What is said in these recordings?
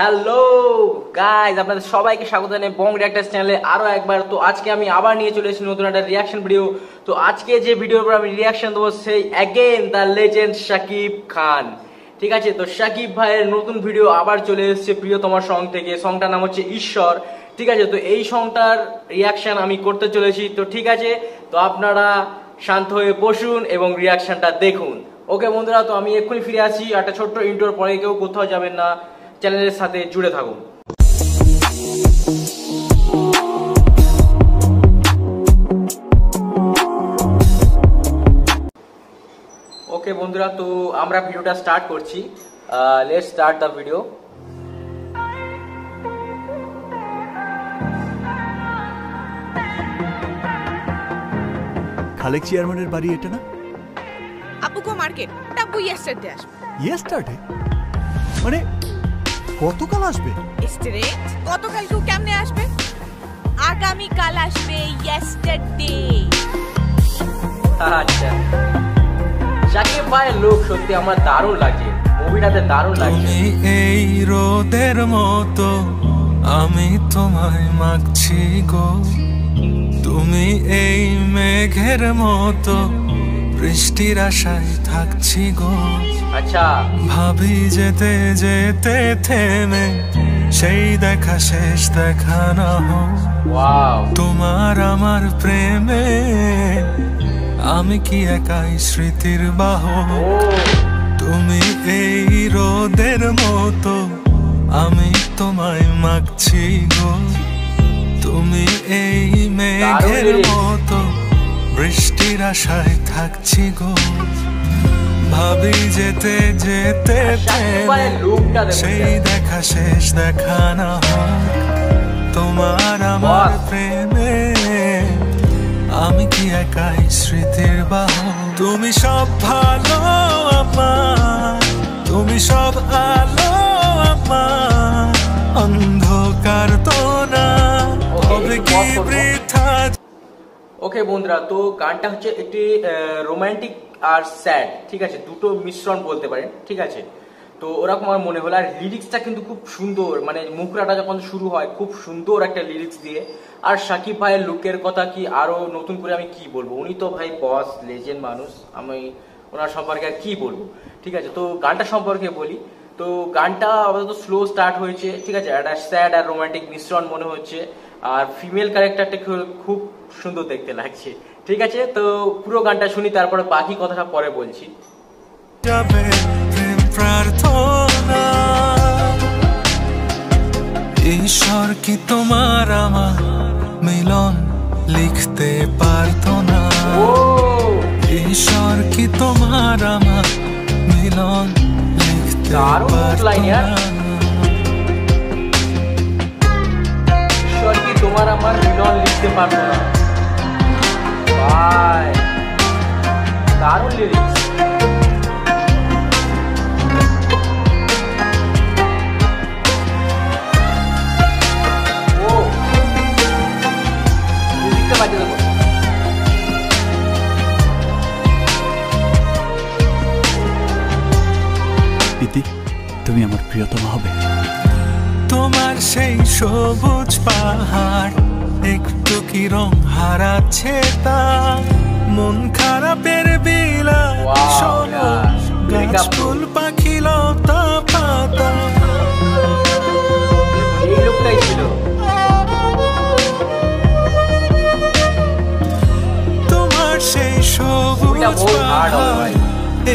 Hello guys আপনাদের সবাইকে স্বাগত জানাই বং রিয়াক্টার্স চ্যানেলে আরও একবার। তো আজকে আমি আবার নিয়ে চলে এসেছি নতুন একটা রিয়াকশন ভিডিও তো আজকে যে ভিডিওর উপর আমি রিয়াকশন দেবো, সেই again the legend Shakib Khan ঠিক আছে? তো শাকিব ভাইয়ের নতুন ভিডিও আবার চলে এসেছে প্রিয়তমার সং থেকে। সংটার নাম হচ্ছে ঈশ্বর। ঠিক আছে? তো এই সংটার রিয়াকশন আমি করতে চলেছি। তো ঠিক আছে? তো আপনারা শান্ত হয়ে বসুন এবং রিয়াকশনটা দেখুন। ওকে বন্ধুরা, তো আমি এক্ষুনি ফিরে আসি। একটা ছোট্ট ইন্টোর পরে কেউ কোথাও যাবেন না। চ্যানেলের সাথে জুড়ে থাকুন। ওকে বন্ধুরা তো আমরা ভিডিওটা স্টার্ট করছি। Let start the video Khalek চেয়ারম্যানের বাড়ি এটা না? গো মার্কেট আব্বু ইয়েস্টারডে আসবে। ইয়েস্টারডে মানে কতকাল আসবে? স্ট্রেট গতকাল কেউ কেমনে আসবে? আগামী কাল আসবে ইয়েস্টারডে আচ্ছা শাকিব ভাইয়ের লোক সত্যি আমার দারুণ লাগছে মুভিটাতে দারুণ লাগছে এই রোদের মতো আমি তোমায় মাগছি গো। তুমি এই মেঘের মতো বৃষ্টির আশায় থাকছি গো। আচ্ছা। ভাবি যেতে যেতে থেমে সেই দেখা শেষ দেখা না তোমার আমার প্রেমে আমি কি একাই স্মৃতির বাহক? ও। তুমি এই রোদের মতো আমি তোমায় মাগছি গো। তুমি এই মেঘের মতো বৃষ্টির আশায় থাকছি গো। ভাবি যেতে যেতে সেই দেখা শেষ দেখা না তোমার আমার প্রেমে আমি কি একাই স্মৃতির বাহ? তুমি সব ভালো আমার তুমি সব আলো আমার। অন্ধকার তো না হবে কি বৃথা ওকে বন্ধুরা তো গানটা হচ্ছে একটি রোমান্টিক আর স্যাড ঠিক আছে? দুটো মিশ্রণ বলতে পারেন, ঠিক আছে? তো ওরকম আমার মনে হলো, আর লিরিক্সটা কিন্তু খুব সুন্দর মানে মুখরাটা যখন শুরু হয়, খুব সুন্দর একটা লিরিক্স দিয়ে। আর সাকিব ভাইয়ের লুকের কথা কি আরও নতুন করে আমি কি বলব? উনি তো ভাই বস লেজেন্ড মানুষ, আমি ওনার সম্পর্কে আর কি বলব? ঠিক আছে? তো গানটা সম্পর্কে বলি। তো গানটা আপাতত স্লো স্টার্ট হয়েছে, ঠিক আছে? একটা স্যাড আর রোমান্টিক মিশ্রণ মনে হচ্ছে। আর ফিমেল ক্যারেক্টারটা খুব সুন্দর দেখতে লাগছে। ঠিক আছে? তো পুরো গানটা শুনি তারপরে বাকি কথাটা পরে বলছি। ঈশ্বর কি তোমার আমার মিলন লিখতে পারতো না? ও ঈশ্বর কি তোমার আমার মিলন লিখতে পারতো না? ঈশ্বর কি তোমার আমার মিলন লিখতে পারব না? ভাই দারুণ লিরিক্স ইতি তুমি আমার প্রিয়তমা হবে। তোমার সেই সবুজ পাহাড় একটু কি রং হারাচ্ছে তা মন খারাপের বিলা শোনো গাছ ফুল পাখি লতা পাতা। তোমার সেই সবুজ। পাহাড়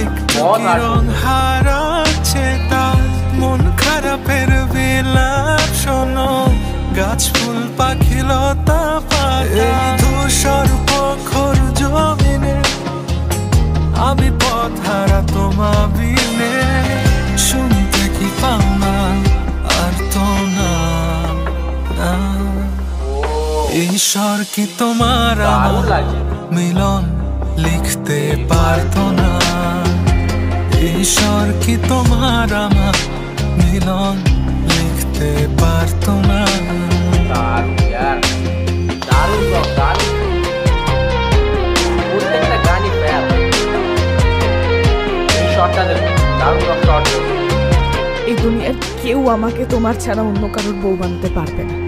একটু কি রং। হারাচ্ছে তা মন খারাপের বিলাপ শোনো গাছ ফুল পাখি লতা পাতা ধূসর প্রখর জমিনে আমি পথ হারা তোমা বিনে। শুনতে কি পাও না আর তো না। ঈশ্বর কি তোমার মিলন লিখতে পারতো না? ঈশ্বর কি তোমার আমার মিলন লিখতে পারতো না? দারুণ এই দুনিয়ার কেউ আমাকে তোমার ছাড়া অন্য কারোর বউ বানাতে পারবে না।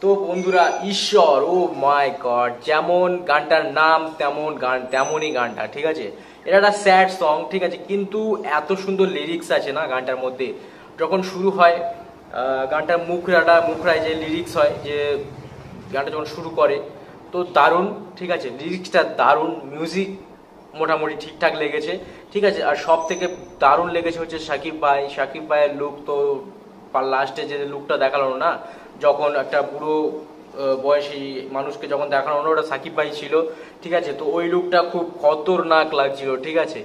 তা- বন্ধুরা, ঈশ্বর, ও মাই গড, যেমন গানটার নাম তেমন গান, তেমনই গানটা, ঠিক আছে? এটা একটা স্যাড সং, ঠিক আছে? কিন্তু এত সুন্দর লিরিক্স আছে না গানটার মধ্যে? যখন শুরু হয় গানটার মুখরাটা, মুখরায় যে লিরিক্স হয়, যে গানটা যখন শুরু করে, তো দারুণ, ঠিক আছে? লিরিক্সটা দারুণ মিউজিক মোটামুটি ঠিকঠাক লেগেছে, ঠিক আছে? আর সব থেকে দারুণ লেগেছে হচ্ছে সাকিব ভাই। সাকিব ভাইয়ের লুক তো লাস্টে যে লুকটা দেখাল না যখন একটা বুড়ো বয়সী মানুষকে যখন দেখানো হলো, ওটা সাকিব ভাই ছিল, ঠিক আছে? তো ওই লুকটা খুব খতরনাক লাগছিল, ঠিক আছে?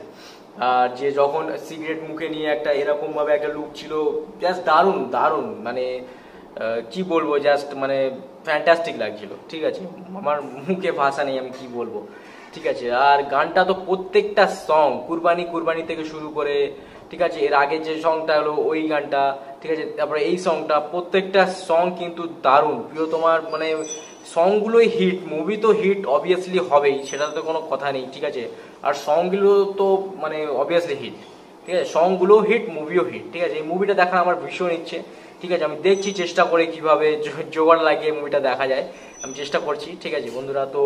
আর যে যখন সিগারেট মুখে নিয়ে একটা এরকম ভাবে একটা লুক ছিল জাস্ট দারুণ দারুণ মানে কি বলব জাস্ট মানে ফ্যান্টাস্টিক লাগছিল, ঠিক আছে? আমার মুখে ভাষা নেই, আমি কি বলব, ঠিক আছে? আর গানটা তো প্রত্যেকটা সং কুরবানি কুরবানি থেকে শুরু করে, ঠিক আছে? এর আগে যে সংটা হলো, ওই গানটা ঠিক আছে? তারপরে এই সংটা প্রত্যেকটা সং কিন্তু দারুণ। প্রিয় তোমার মানে সংগুলোই হিট মুভি তো হিট অবভিয়াসলি হবেই, সেটা তো কোনো কথা নেই, ঠিক আছে? আর সংগুলো তো মানে অবভিয়াসলি হিট ঠিক আছে? সংগুলো হিট মুভিও হিট ঠিক আছে? এই মুভিটা দেখার আমার ভীষণ ইচ্ছে, ঠিক আছে? আমি দেখছি, চেষ্টা করে কীভাবে জোগাড় লাগিয়ে মুভিটা দেখা যায়। আমি চেষ্টা করছি, ঠিক আছে? বন্ধুরা, তো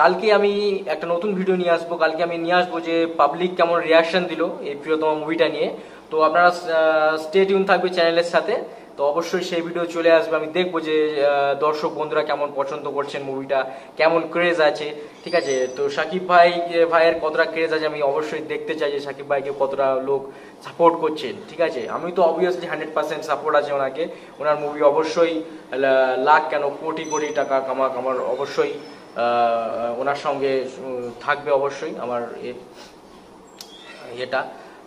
কালকে আমি একটা নতুন ভিডিও নিয়ে আসব। কালকে আমি নিয়ে আসব যে পাবলিক কেমন রিয়াকশন দিল এই প্রিয়তম মুভিটা নিয়ে। তো আপনারা স্টে টিউন থাকবে চ্যানেলের সাথে। তো অবশ্যই সেই ভিডিও চলে আসবে। আমি দেখব যে দর্শক বন্ধুরা কেমন পছন্দ করছেন মুভিটা কেমন ক্রেজ আছে। ঠিক আছে? তো সাকিব ভাই, ভাইয়ের কতটা ক্রেজ আছে আমি অবশ্যই দেখতে চাই যে সাকিব ভাইকে কতটা লোক সাপোর্ট করছেন। ঠিক আছে? আমি তো অবভিয়াসলি হান্ড্রেড পার্সেন্ট সাপোর্ট আছে ওনাকে। ওনার মুভি অবশ্যই লাখ কেন কোটি কোটি টাকা কামাক আমার অবশ্যই ওনার সঙ্গে থাকবে অবশ্যই আমার এটা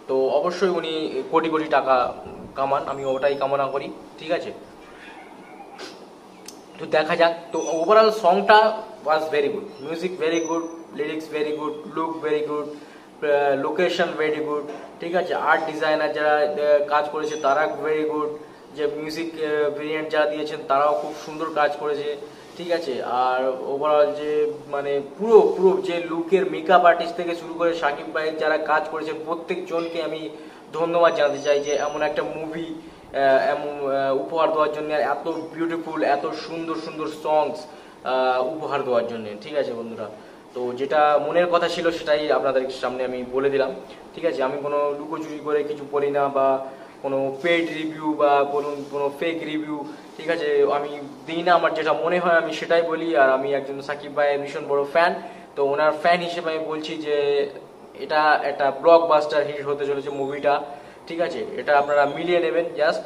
তো অবশ্যই উনি কোটি কোটি টাকা কামান আমি ওটাই কামনা করি, ঠিক আছে? তো দেখা যাক, তো overall সংটা was very good music very good lyrics very good look very good location very good ঠিক আছে? আর্ট ডিজাইনার যারা কাজ করেছে তারা ভেরি গুড যে মিউজিক ভেরিয়েন্ট যারা দিয়েছেন তারাও খুব সুন্দর কাজ করেছে। ঠিক আছে, আর ওভারঅল যে মানে পুরো পুরো যে লুকের মেকআপ আর্টিস্ট থেকে শুরু করে সাকিব ভাইয়ের যারা কাজ করেছে, প্রত্যেকজনকে আমি ধন্যবাদ জানাতে চাই যে এমন একটা মুভি এমন উপহার দেওয়ার জন্য, এত বিউটিফুল এত সুন্দর সুন্দর সংস উপহার দেওয়ার জন্য, ঠিক আছে বন্ধুরা? তো যেটা মনের কথা ছিল সেটাই আপনাদের সামনে আমি বলে দিলাম। ঠিক আছে, আমি কোনো লুকোচুরি করে কিছু বলি না বা কোনো পেড রিভিউ বা বলুন কোনো ফেক রিভিউ ঠিক আছে, আমি দিই না, আমার যেটা মনে হয় আমি সেটাই বলি, আর আমি একজন সাকিব ভাইয়ের ভীষণ বড় ফ্যান তো ওনার ফ্যান হিসেবে আমি বলছি যে এটা একটা ব্লকবাস্টার হিট হতে চলেছে মুভিটা ঠিক আছে? এটা আপনারা মিলিয়ে নেবেন জাস্ট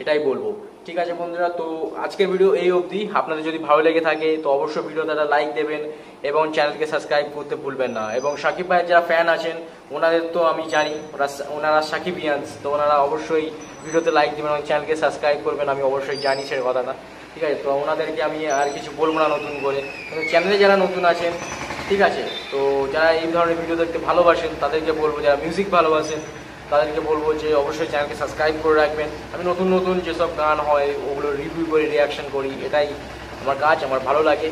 এটাই বলব। ঠিক আছে বন্ধুরা, তো আজকের ভিডিও এই অবধি। আপনাদের যদি ভালো লেগে থাকে, তো অবশ্যই ভিডিওতে একটা লাইক দেবেন এবং চ্যানেলকে সাবস্ক্রাইব করতে ভুলবেন না। এবং সাকিব ভাইয়ের যারা ফ্যান আছেন, ওনাদের তো আমি জানি ওনারা সাকিবিয়ান্স তো ওনারা অবশ্যই ভিডিওতে লাইক দেবেন এবং চ্যানেলকে সাবস্ক্রাইব করবেন, আমি অবশ্যই জানি সে কথাটা। ঠিক আছে, তো ওনাদেরকে আমি আর কিছু বলব না নতুন করে। চ্যানেলে যারা নতুন আছেন, ঠিক আছে, তো যারা এই ধরনের ভিডিও দেখতে ভালোবাসেন, তাদেরকে বলব যারা মিউজিক ভালোবাসেন তাদেরকে বলব যে অবশ্যই চ্যানেলকে সাবস্ক্রাইব করে রাখবেন। আমি নতুন নতুন যেসব গান হয়, ওগুলো রিভিউ করে রিয়াকশন করি, এটাই আমার কাজ, আমার ভালো লাগে,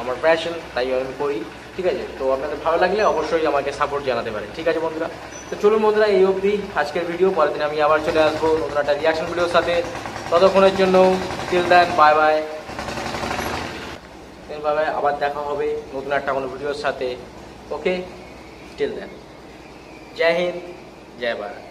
আমার প্যাশন তাই আমি করি, ঠিক আছে? তো আপনাদের ভালো লাগলে অবশ্যই আমাকে সাপোর্ট জানাতে পারেন, ঠিক আছে বন্ধুরা? তো চলুন বন্ধুরা, এই অবধি আজকের ভিডিও পরের দিন আমি আবার চলে আসব নতুন একটা রিয়াকশন ভিডিওর সাথে। ততক্ষণের জন্য till then bye bye bye bye আবার দেখা হবে নতুন একটা কোনো ভিডিওর সাথে। ওকে টিল দেন জয় হিন্দ। জয় ভারত